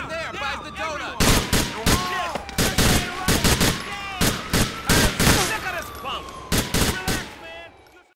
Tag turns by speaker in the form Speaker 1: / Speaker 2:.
Speaker 1: down there, buys the donut.